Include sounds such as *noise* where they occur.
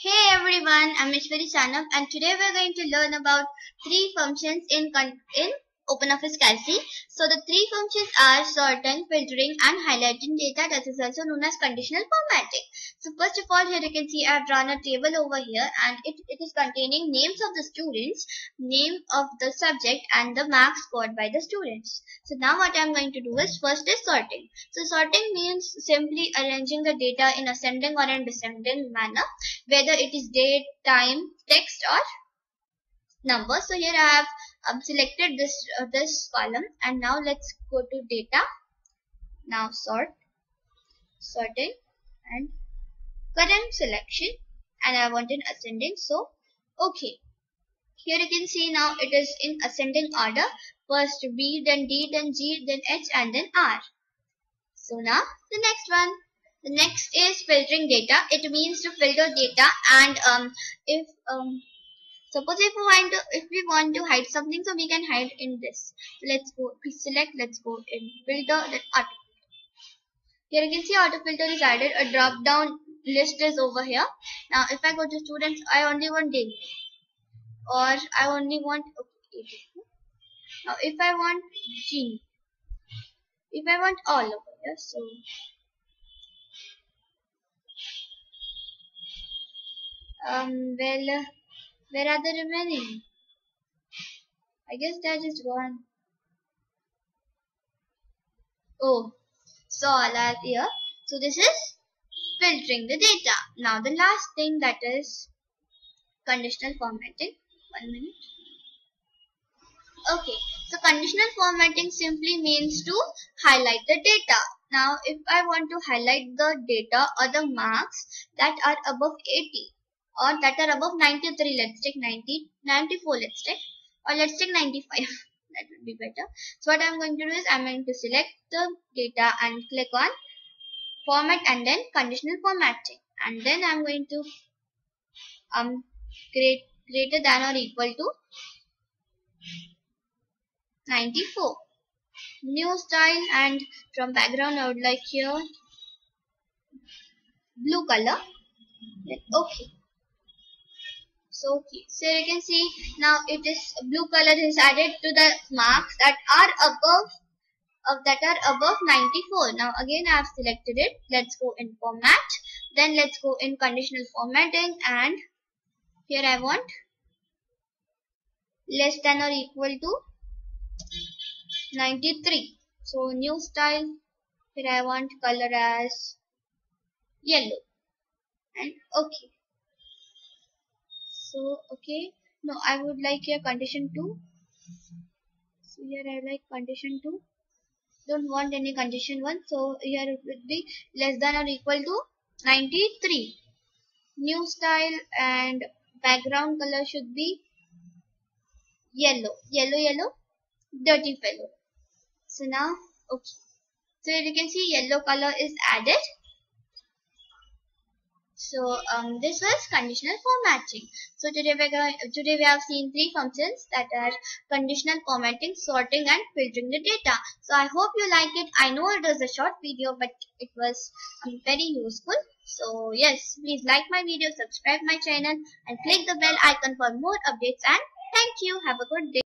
Hey everyone, I'm Ishwari Sanap and today we're going to learn about three functions in, in OpenOffice Calc. So the three functions are sorting, filtering and highlighting data that is also known as conditional formatting. So first of all here you can see I have drawn a table over here and it, it is containing names of the students, name of the subject and the marks scored by the students. So now what I am going to do is first is sorting. So sorting means simply arranging the data in ascending or in descending manner whether it is date, time, text or number. So here I have um, selected this uh, this column. And now let's go to data. Now sort sorting and current selection. And I want in ascending. So okay. Here you can see now it is in ascending order. First B then D then G then H and then R. So now the next one. The next is filtering data. It means to filter data. And um, if um, Suppose if we want to if we want to hide something, so we can hide in this. Let's go select. Let's go in filter then auto. Here you can see auto filter is added. A drop down list is over here. Now if I go to students, I only want day or I only want okay. Now if I want gene, if I want all over here, so um well where are the remaining? I guess that is one. Oh, so all are here. So this is filtering the data. Now the last thing that is conditional formatting. One minute. Okay, so conditional formatting simply means to highlight the data. Now if I want to highlight the data or the marks that are above 80, or that are above 93 let's take 90 94 let's take or let's take 95 *laughs* that would be better. So what i'm going to do is i'm going to select the data and click on format and then conditional formatting. And then i'm going to um create greater than or equal to 94 new style and from background I would like here blue color. Okay so okay. So you can see now it is blue color is added to the marks that are above of that are above 94 now again i have selected it. Let's go in format. Then let's go in conditional formatting and here i want less than or equal to 93 so new style. Here i want color as yellow. And okay so okay. No I would like here condition 2 so here I like condition 2 don't want any condition 1 so here it would be less than or equal to 93 new style and background color should be yellow. Yellow yellow. Dirty fellow. So now okay. So you can see yellow color is added so um, this was conditional formatting. So today we today we have seen three functions that are conditional formatting, sorting, and filtering the data. So I hope you like it. I know it was a short video, but it was um, very useful. So yes, please like my video, subscribe my channel, and click the bell icon for more updates. And thank you. Have a good day.